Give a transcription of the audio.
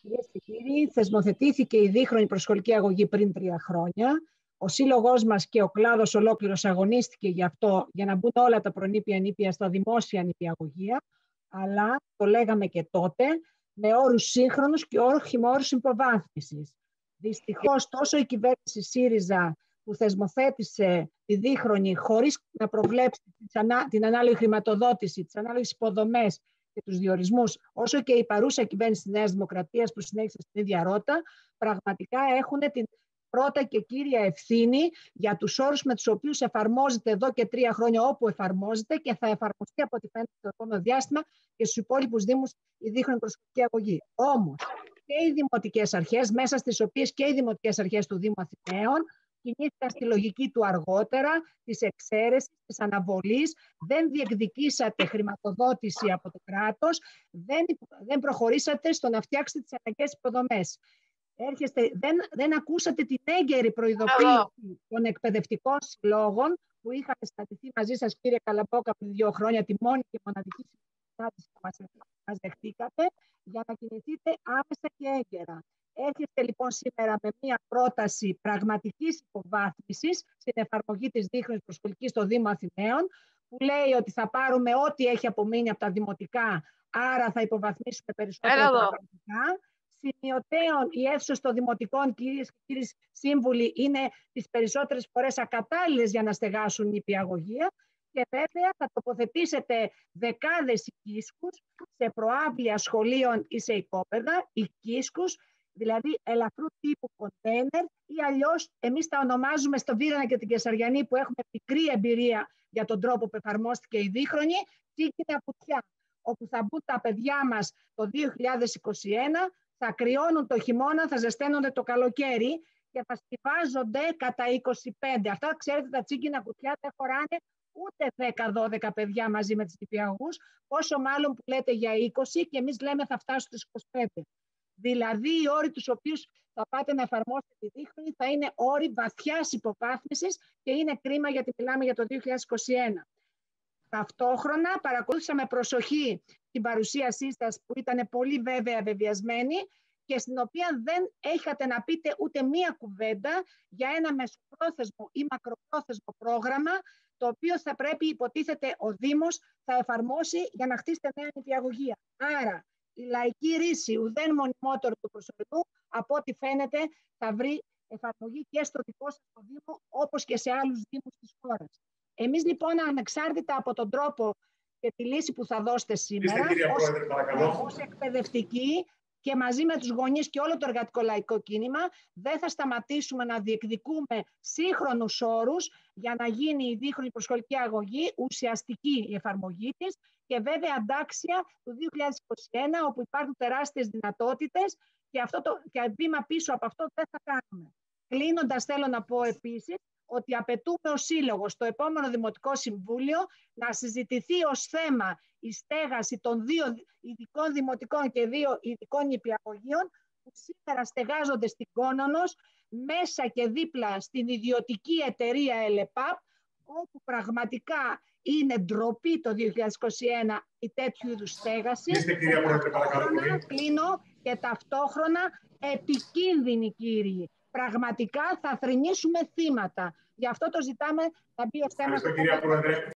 Κυρίες και κύριοι, θεσμοθετήθηκε η δίχρονη προσχολική αγωγή πριν τρία χρόνια. Ο σύλλογός μας και ο κλάδος ολόκληρος αγωνίστηκε γι' αυτό, για να μπουν όλα τα προνήπια νήπια στα δημόσια νηπιαγωγεία. Αλλά το λέγαμε και τότε, με όρους σύγχρονους και όχι με όρους υποβάθμισης. Δυστυχώς, τόσο η κυβέρνηση ΣΥΡΙΖΑ που θεσμοθέτησε τη δίχρονη χωρίς να προβλέψει την ανάλογη χρηματοδότηση, τις ανάλογες υποδομές και τους διορισμούς, όσο και η παρούσα κυβέρνηση της Νέας Δημοκρατίας που συνέχισε στην ίδια ρότα, πραγματικά έχουν την πρώτα και κύρια ευθύνη για τους όρους με τους οποίους εφαρμόζεται εδώ και τρία χρόνια όπου εφαρμόζεται και θα εφαρμοστεί από ό,τι φαίνεται το επόμενο διάστημα και στους υπόλοιπους δήμους η δίχρονη προσωπική αγωγή. Όμως και οι δημοτικές αρχές, μέσα στις οποίες και οι δημοτικές αρχές του Δήμου Αθηναίων, κινήθηκαν στη λογική του αργότερα, της εξαίρεσης, της αναβολής, δεν διεκδικήσατε χρηματοδότηση από το κράτος, δεν, δεν προχωρήσατε στο να φτιάξετε τις αναγκαίες υποδομές. Έρχεστε, δεν, δεν ακούσατε την έγκαιρη προειδοποίηση των εκπαιδευτικών συλλόγων που είχαμε στατηθεί μαζί σας κύριε Καλαμπόκα πριν δύο χρόνια, τη μόνη και μοναδική συνάντηση που μας, μας δεχτήκατε, για να κινηθείτε άμεσα και έγκαιρα. Έρχεστε λοιπόν σήμερα με μια πρόταση πραγματικής υποβάθμισης στην εφαρμογή της δίχρονης προσχολικής στο Δήμο Αθηναίων, που λέει ότι θα πάρουμε ό,τι έχει απομείνει από τα δημοτικά, άρα θα υποβαθμίσουμε περισσότερο τα δημοτικά. Σημειωτέων, οι αίθουσε των δημοτικών, κυρίες και κύριοι σύμβουλοι, είναι τις περισσότερες φορές ακατάλληλες για να στεγάσουν νηπιαγωγία. Και βέβαια θα τοποθετήσετε δεκάδες οικίσκους σε προάβλια σχολείων ή σε οικόπεδα, οικίσκους δηλαδή ελαφρού τύπου κοντέινερ ή αλλιώς εμείς τα ονομάζουμε στο Βίρανα και την Κεσαριανή που έχουμε πικρή εμπειρία για τον τρόπο που εφαρμόστηκε η δίχρονη, τσίκινα κουτιά, όπου θα μπουν τα παιδιά μας το 2021, θα κρυώνουν το χειμώνα, θα ζεσταίνονται το καλοκαίρι και θα στηβάζονται κατά 25. Αυτά, ξέρετε, τα τσίκινα κουτιά δεν χωράνε ούτε 10-12 παιδιά μαζί με τις νηπιαγούς, πόσο μάλλον που λέτε για 20 και εμείς λέμε θα φτάσουν στις 25. Δηλαδή, οι όροι τους οποίους θα πάτε να εφαρμόσετε τη δίχρονη θα είναι όροι βαθιάς υποβάθμισης και είναι κρίμα γιατί μιλάμε για το 2021. Ταυτόχρονα παρακολούθησα με προσοχή την παρουσίασή σας που ήταν πολύ βέβαια βεβαιασμένη και στην οποία δεν έχατε να πείτε ούτε μία κουβέντα για ένα μεσοπρόθεσμο ή μακροπρόθεσμο πρόγραμμα το οποίο θα πρέπει υποτίθεται ο Δήμος θα εφαρμόσει για να χτίσετε νέα νηπιαγωγία. Άρα η λαϊκή ρίση ουδέν μονιμότερο του προσωρινού, από ό,τι φαίνεται θα βρει εφαρμογή και στο δικό σας το Δήμο, όπως και σε άλλους Δήμους της χώρας. Εμείς λοιπόν, ανεξάρτητα από τον τρόπο και τη λύση που θα δώσετε σήμερα, ως, εκπαιδευτική και μαζί με τους γονείς και όλο το εργατικό λαϊκό κίνημα, δεν θα σταματήσουμε να διεκδικούμε σύγχρονους όρους για να γίνει η δίχρονη προσχολική αγωγή, ουσιαστική η εφαρμογή της και βέβαια αντάξια του 2021 όπου υπάρχουν τεράστιες δυνατότητες και, αυτό το, και βήμα πίσω από αυτό δεν θα κάνουμε. Κλείνοντας θέλω να πω επίσης ότι απαιτούμε ο Σύλλογος στο επόμενο Δημοτικό Συμβούλιο να συζητηθεί ως θέμα η στέγαση των δύο ειδικών δημοτικών και δύο ειδικών υπηαγωγείων που σήμερα στεγάζονται στην Κόνονος μέσα και δίπλα στην ιδιωτική εταιρεία ΕΛΕΠΑΠ όπου πραγματικά είναι ντροπή το 2021 η τέτοιου είδους στέγαση. Είστε κυρία Πρόεδρε, παρακαλώ Κλείνω και ταυτόχρονα επικίνδυνοι κύριοι. Πραγματικά θα θρυνήσουμε θύματα. Γι' αυτό το ζητάμε να μπει ο θέμα. Ευχαριστώ κυρία Πρόεδρε.